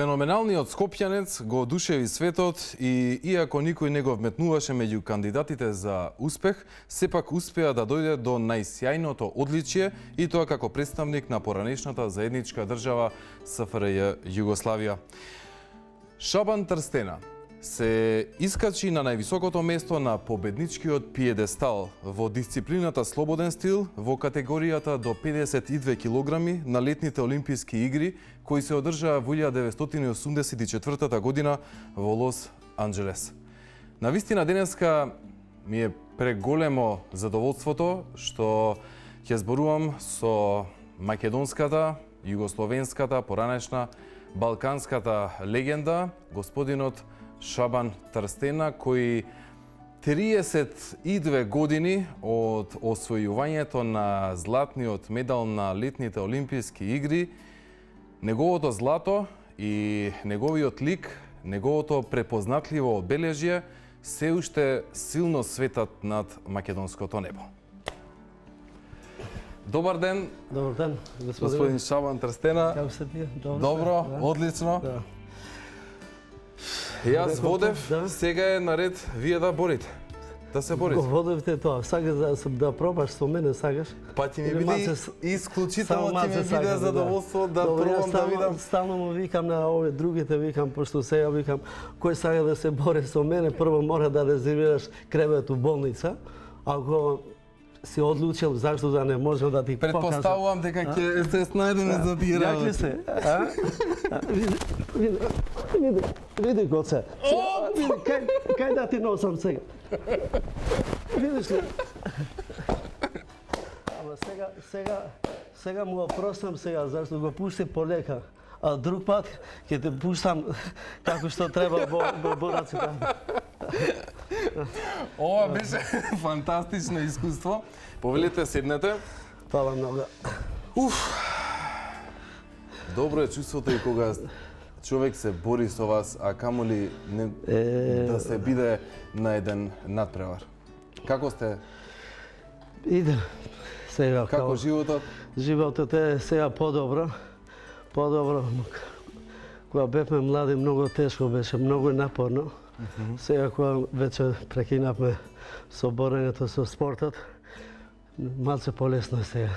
Феноменалниот скопјанец го одушеви светот и иако никој не го вметнуваше меѓу кандидатите за успех, сепак успеа да дојде до најсјајното одличие и тоа како представник на поранешната заедничка држава СФРЈ Југославија. Шабан Трстена се искачи на највисокото место на победничкиот пиедестал во дисциплината слободен стил во категоријата до 52 килограми на летните Олимписки игри кои се одржаа во 1984 година во Лос Анджелес. На вистина денеска ми е преголемо задоволството што ќе зборувам со македонската, југословенската, поранешна, балканската легенда, господинот Шабан Трстена, кој 32 години од освојувањето на златниот медал на летните Олимписки игри, неговото злато и неговиот лик, неговото препознатливо обележје се уште силно светат над македонското небо. Добар ден. Добар ден, господин. Господин Шабан Трстена. Како се ти? Добро, Добро да. одлично. Да. Јас водев, да. сега е наред вие да борите. Да се борите. Го водевте тоа. Сакаш да, да пробаш со мене, сакаш? Па ти ми биде исклучително ти ми биде задоволство да, да пробам да видам. Стално му викам на овие другите, викам, пошто сега викам, кој сака да се бори со мене, прво мора да резервираш кревет у болница. Ако си одлучил зашто да не може да ти Предпоставувам дека ќе се снајдеме за тие работи. Јаки се, а? Види, види, види, види гоце. Види, кај, кај да ти носам сега? Видиш ли? Ама сега, сега, сега му опростам сега, зашто го пушти полека. А друг пат ќе те пуштам како што треба во, во бораците. Ова беше фантастично искуство. Повелите, седнете. Фала многу. Уф. Добро е чувството и кога човек се бори со вас, а камоли не, е... да се биде на еден надпревар. Како сте? Иде. Сега како као... животот? Животот е сега подобро. Подобро. Кога бевме млади, многу тешко беше, многу напорно. Сега кога веќе прекинавме со борењето со спортот, малце полесно е сега.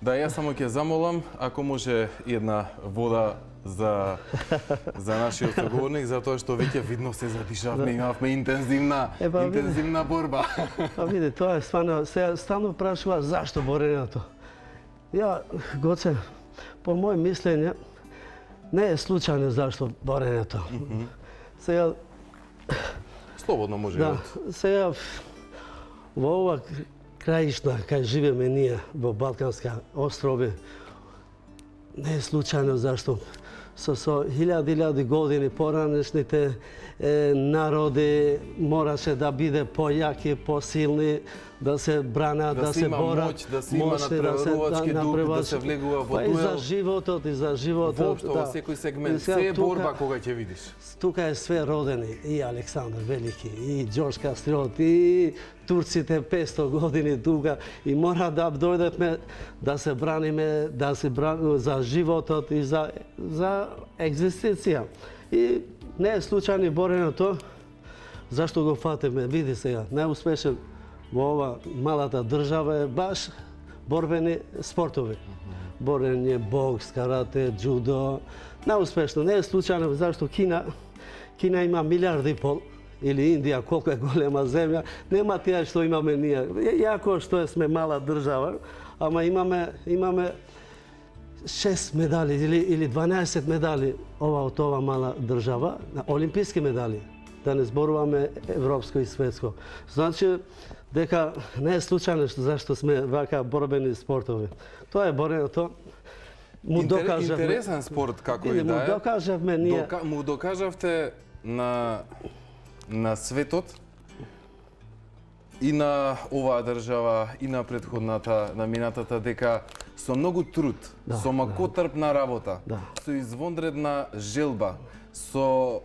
Да, јас само ќе замолам, ако може една вода за за нашиот соговорник затоа што веќе видно се задишавме, да. имавме интензивна е, па, интензивна борба. Па види, тоа е стварно, се стално прашува зашто борењето. Ја Гоце, по моје мислење не е случајно зашто борењето. Mm -hmm. Сега Слободно може да, сега во ова краишна, кај живеме ние во Балканска острови, не е случајно зашто. Со, со хиляди, хиляди години поранешните е, народи мораше да биде појаки, посилни, да се брана, да, да се борат, моќ, да се има надпреварувачки да, дух, да се влегува во па дуел. и за животот, и за животот. Воопшто, да. во секој сегмент, се е борба кога ќе видиш. Тука е све родени, и Александар Велики, и Џорџ Кастриот, и турците 500 години тука, и мора да дојдеме да се браниме, да се браниме за животот и за, за екзистенција. И не е случајно борењето, зашто го фатиме, види сега, најуспешен во ова малата држава е баш борбени спортови. Борење, бокс, карате, джудо. науспешно. Не е случајно зашто Кина, Кина има милиарди и пол, или Индија, колку е голема земја, нема тие што имаме ние. Јако што сме мала држава, ама имаме, имаме 6 медали или, или 12 медали ова од ова мала држава, на олимписки медали, да не зборуваме европско и светско. Значи, дека не е случајно што зашто сме вака борбени спортови. Тоа е борењето му докажавме интересен спорт како и да е. Му докажавме ние. Дока, му докажавте на на светот и на оваа држава и на предходната, на минатата дека со многу труд, да, со макотрпна да. работа, да. со извонредна желба, со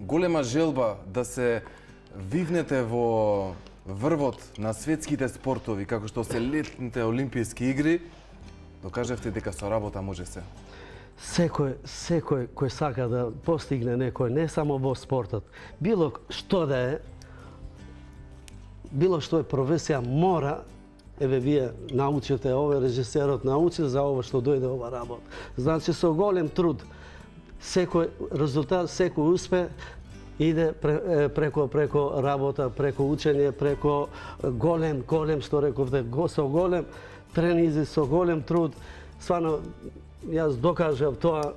голема желба да се вивнете во врвот на светските спортови, како што се летните Олимпијски игри, докажавте дека со работа може се. секој, секој кој сака да постигне некој, не само во спортот, било што да е, било што е професија, мора еве вие научите, овој режисерот научи за ова што дојде ова работа. Значи со голем труд, секој резултат, секој успех иде преко преко работа, преко учење, преко голем, голем што рековте, да, со голем тренизи, со голем труд. Свано јас докажав тоа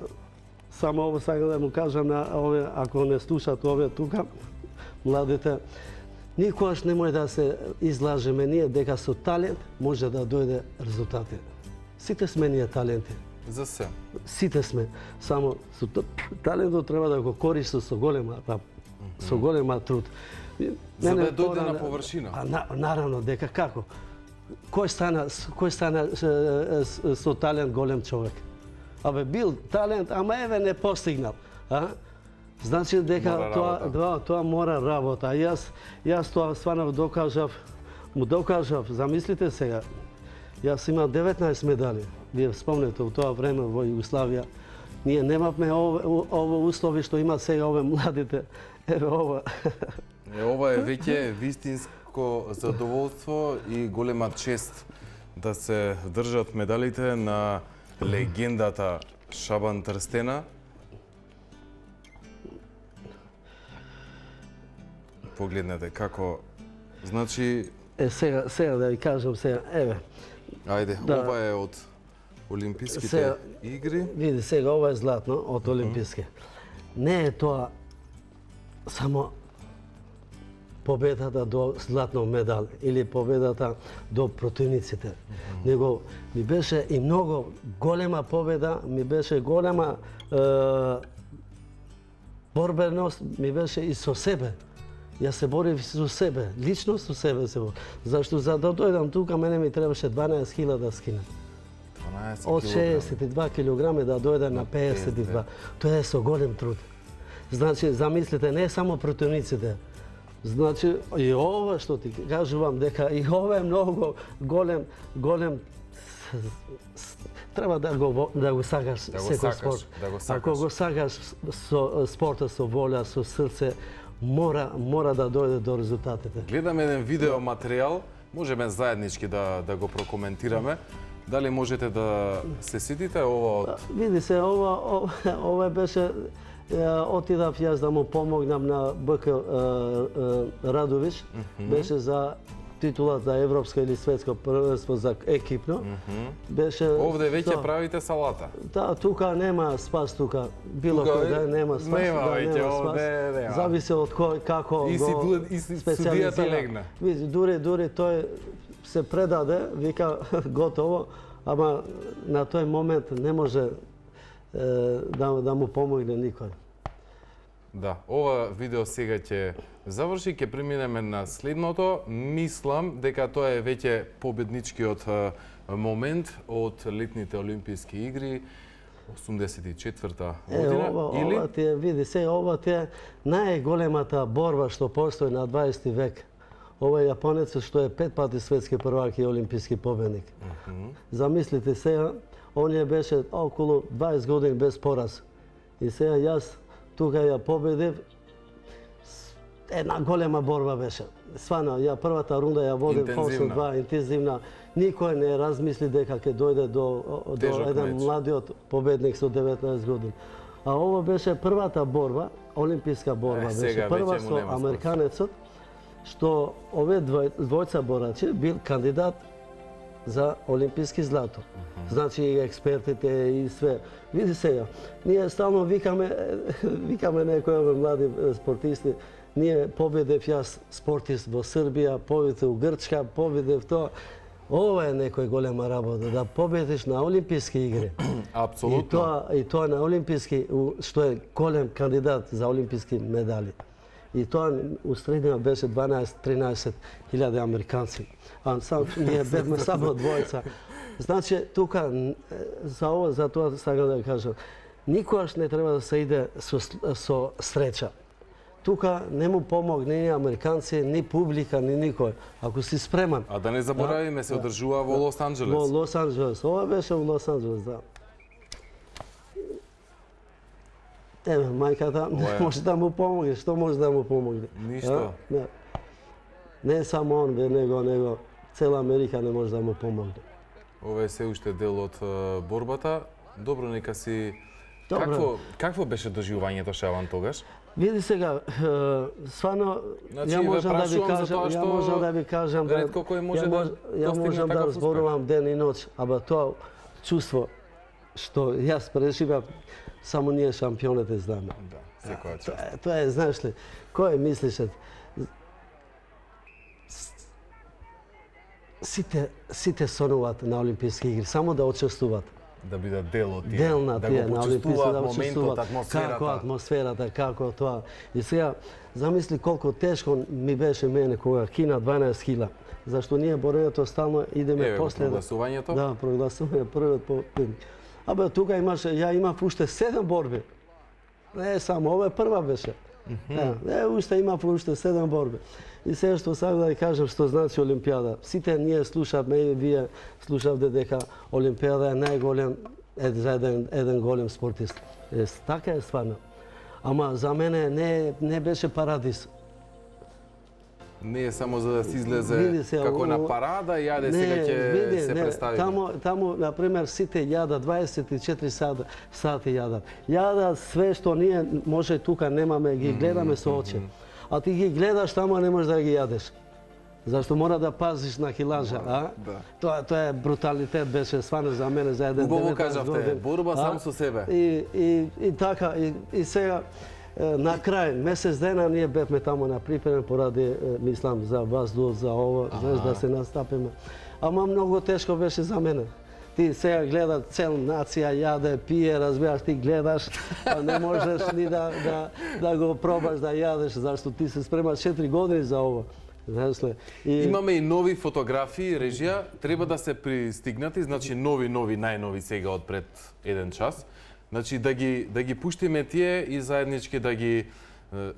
само ово сакам да му кажам на овие ако не слушаат овие тука младите никогаш може да се излажеме ние дека со талент може да дојде резултати. Сите сме ние таленти. За се. Сите сме. Само со талентот треба да го користи со голема со голема труд. За да дојде на површина. А, на, наравно, дека како? Кој стана, кој стана со, талент голем човек? Абе, бил талент, ама еве не постигнал. А? Значи дека мора тоа, тоа, тоа мора работа. Јас, јас тоа стварно докажав, му докажав, замислите сега, јас имам 19 медали. Вие спомнете, у тоа време во Југославија, ние немавме ово, ово услови што имат сега ове младите. Еве ова. Е, ова е веќе вистинско задоволство и голема чест да се држат медалите на легендата Шабан Трстена. Погледнете како значи Е, сега, сега да ви кажам сега, еве, ајде Да. ова е од Олимписките Сега- игри. види сега ова е златно од Олимписки. Не е тоа само победата до златно медал или победата до противниците. Него ми беше и многу голема победа, ми беше голема е, борбеност, ми беше и со себе. Јас се борев со себе, лично со себе се борев. Зашто за да дојдам тука, мене ми требаше 12.000 да скинам. 12 Од килограми. 62 кг да дојде на 52. Тоа е со голем труд. Значи, замислите, не само противниците. Значи, и ова што ти кажувам, дека и ова е многу голем, голем треба да го да го сакаш Да го секој сакаш, спорт. да го Ако сакаш. го сакаш со спортот со волја, со срце, мора мора да дојде до резултатите. Гледам еден видео материјал, можеме заеднички да да го прокоментираме. Дали можете да се сетите ова од Види се, ова, ова, ова беше отидав јас да му помогнам на БК е, е, Радович, беше за титула за европско или светско првенство за екипно. Беше Овде веќе тоа. правите салата. Да, тука нема спас тука. Било Тука кој да нема спас. нема да, веќе, нема спас. овде нема. Зависи од кој како И си го и си легна. Види, дури дури тој се предаде, вика готово, ама на тој момент не може е, да, да му помогне никој. Да, ова видео сега ќе заврши, ќе преминеме на следното. Мислам дека тоа е веќе победничкиот е, момент од летните Олимписки игри 84-та Е, година ова, или ова ти е, види, се, ова ти е најголемата борба што постои на 20 век. Ова е јапонецот што е пет пати светски првак и олимписки победник. Замислите сега, он е беше околу 20 години без пораз. И сега јас тука ја победив. Една голема борба беше. Свано, ја првата рунда ја водев после Интензивна. два, интензивна. Никој не размисли дека ќе дојде до, до Тежок еден меч. младиот победник со 19 години. А ова беше првата борба, олимписка борба Е, беше прва со американецот, што овие двој, двојца борачи бил кандидат за олимписки злато. Значи и експертите и све. Види сега, ние стално викаме, викаме некои млади спортисти, ние победев јас спортист во Србија, победев у Грчка, победев тоа. Ова е некој голема работа, да победиш на Олимписки игри. И апсолутно тоа, и тоа на Олимписки, што е голем кандидат за олимписки медали. И тоа у средина беше 12-13 илјади американци. А сам, ние бевме само двојца. Значи, тука, за ова, за тоа сакам да кажам, никогаш не треба да се иде со, со среќа. Тука не му помогне ни американци, ни публика, ни никој. Ако си спреман, А да не заборавиме, се одржува во Лос Во Анџелес. Лос Анџелес. Ова беше во Лос Анџелес, да. Еве, мајката може да му помогне. Што може да му помогне? Ништо. А? Не. Не само он, бе, него, него цела Америка не може да му помогне. Ова е се уште дел од борбата. Добро, нека си... Добро. Какво, какво беше доживувањето Шаван тогаш? Види сега, е, свано, Значи, ја можам да ви кажам, ја можам да ви кажам да ретко кој може ја, да ја можам да зборувам ден и ноќ, аба тоа чувство што јас преживав, само ние шампионите знаме. Да, секоја Тоа част. е, тоа е, знаеш ли, кој мислише? Сите, сите сонуваат на Олимписки игри, само да учествуваат. Да бидат дел од тие. Дел на да тие го Олимписки, почувствуваат да моментот, атмосферата. Како атмосферата, како тоа. И сега, замисли колку тешко ми беше мене кога кина 12 кила. Зашто ние боренето стално идеме Еве после. прогласувањето. Да, прогласуваме првиот по Абе, тука имаше, ја имав уште седем борби. Не само, ова е прва беше. Да, е, уште имав уште седем борби. И сега што сакам да ви кажам што значи Олимпијада. Сите ние слушавме и вие слушавте дека Олимпијада е најголем е, за еден, еден голем спортист. Е, така е стварно. Ама за мене не, не беше парадис. Не е само за да се излезе Види се, како на ово- парада, јаде сега ќе види, се представи. Таму, таму, например, сите јада 24 сата, сати јадат. Јадат све што ние може тука немаме, ги гледаме со очи. А ти ги гледаш таму, не можеш да ги јадеш. Зашто мора да пазиш на килажа, а? да. Тоа тоа е бруталитет беше свано за мене за еден Убаво 19 кажавте, борба А? сам со себе. И, и, и така, и, и сега, на крај, месец дена ние бевме таму на припрем поради, мислам, за воздух, за ово, знаеш, да се настапиме. Ама многу тешко беше за мене. Ти сега гледа цел нација јаде, пие, разбираш, ти гледаш, а не можеш ни да, да, да го пробаш да јадеш, зашто ти се спремаш 4 години за ово. Знаеш ли? И... Имаме и нови фотографии, режија, треба да се пристигнати, значи нови, нови, најнови сега од пред еден час. Значи да ги да ги пуштиме тие и заеднички да ги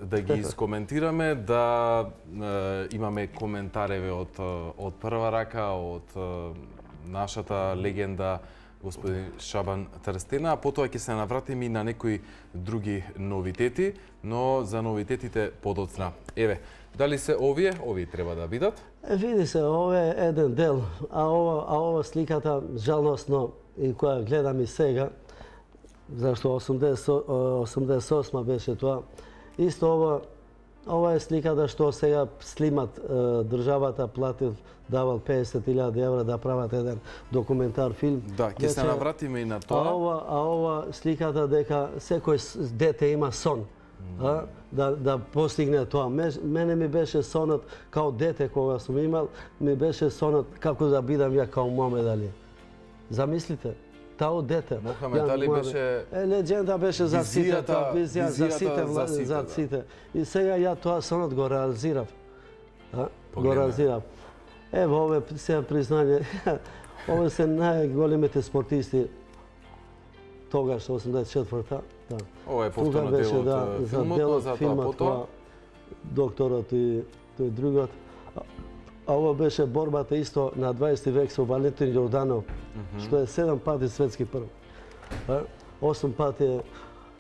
да ги искоментираме, да е, имаме коментареви од од прва рака, од нашата легенда господин Шабан Трстена, а потоа ќе се навратиме и на некои други новитети, но за новитетите подоцна. Еве, дали се овие? Овие треба да бидат. Е, види се, ова е еден дел, а ова, а ова сликата, жалосно, и која гледам и сега, зашто 80, 88 беше тоа, исто ова, ова е сликата што сега снимат е, државата платил давал 50.000 евра да прават еден документар филм. Да, ќе се навратиме и на А тоа. ова, а ова сликата дека секој дете има сон. А, да, да постигне тоа. Мене ми беше сонот као дете кога сум имал, ми беше сонот како да бидам ја као Мохамед Али. Замислите, тао дете. Мохамед Али беше Е, легенда беше за сите, тоа визија за сите, за сите, за да. сите. И сега ја тоа сонот го реализирав. А? Го реализирав. Ево, ове се признање. Ове се најголемите спортисти тогаш 84-та. Да. ова е повторно беше дел од да, за делот филмот потоа. тоа докторот и тој другот. А- ова беше борбата исто на 20 век со Валентин Јорданов, што е 7 пати светски прв. 8 пати е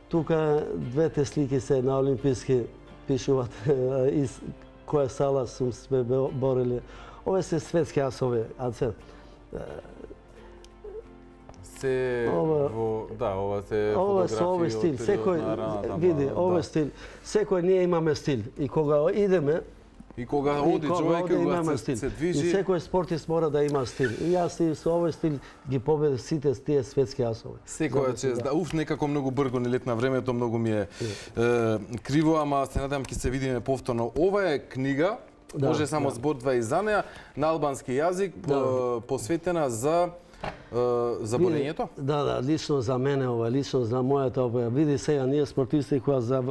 тука двете слики се на олимписки пишуваат из која сала сум сме борили. Ове се светски асови, а се се Ова- во да, ова се Ова со овој стил, секој види, овој да. стил, секој ние имаме стил и кога идеме И кога И оди кога човек кога имаме се, стил. се И движи, секој спортист мора да има стил. И јас и со овој стил ги победив сите тие светски асови. Секоја чест, да, уф, некако многу брго ни летна времето, многу ми е, е криво, ама се надам ќе се видиме повторно. Ова е книга, Да, може само да. збор два и за неа, на албански јазик, по, посветена за за борењето. Да, да, лично за мене ова, лично за мојата ова. Види сега, ние спортисти која за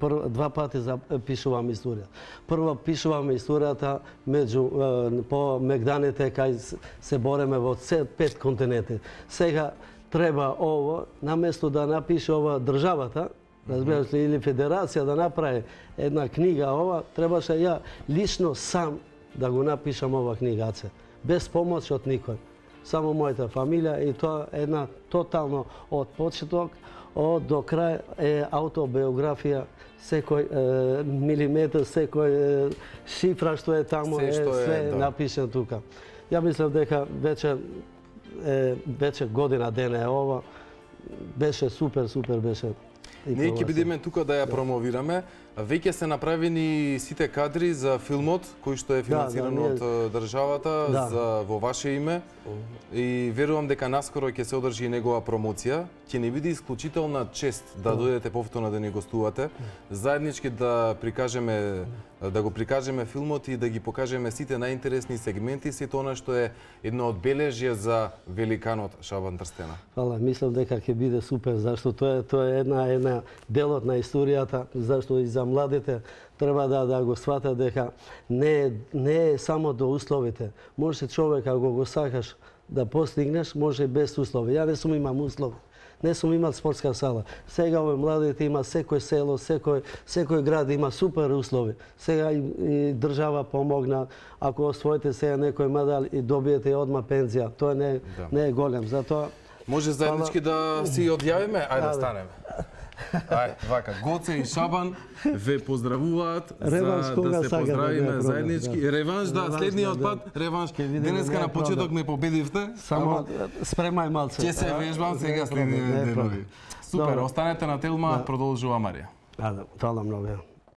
прв, два пати за, пишуваме историја. Прво пишуваме историјата меѓу по мегданите кај се бореме во пет континенти. Сега треба ово, наместо да напише ова државата, разбираш ли, или федерација да направи една книга ова, требаше ја лично сам да го напишам ова книгаце, без помош од никој само мојата фамилија и тоа е една тотално од почеток, од до крај е автобиографија, секој е, милиметар, секој е, шифра што е таму Се е што е, све да. тука. Ја мислам дека веќе е, веќе година дена е ова. Беше супер, супер беше. Ние ќе бидеме тука да ја промовираме. Веќе се направени сите кадри за филмот кој што е финансиран да, ние- од државата Да. за во ваше име и верувам дека наскоро ќе се одржи негова промоција. Ќе ни биде исклучителна чест да дојдете повторно да ни гостувате, заеднички да прикажеме да го прикажеме филмот и да ги покажеме сите најинтересни сегменти, сето она што е едно одбележје за великанот Шабан Трстена. Фала, мислам дека ќе биде супер, зашто тоа е тоа е една една делот на историјата, зашто и за младите треба да да го сватат дека не е, не е само до условите. Може човек ако го сакаш да постигнеш, може без услови. Ја не сум имам услови. Не сум имал спортска сала. Сега овој младите има секој село, секој секој град има супер услови. Сега и, и држава помогна. Ако освоите сега некој медал и добиете одма пензија, тоа не, Да. не е голем. Затоа Може заеднички да си одјавиме? Ајде да Ајде. станеме. Ај, вака, Гоце и Шабан ве поздравуваат Реванш за да се сакате, поздравиме заеднички. да. Реванш, да, Реванш, следниот да, пат, реванш. Денеска на почеток не победивте, Само спремај малце. ќе се вежбам сега следните е денови. Супер, останете на Телма, Да. продолжува Марија. Да, да, фала многу.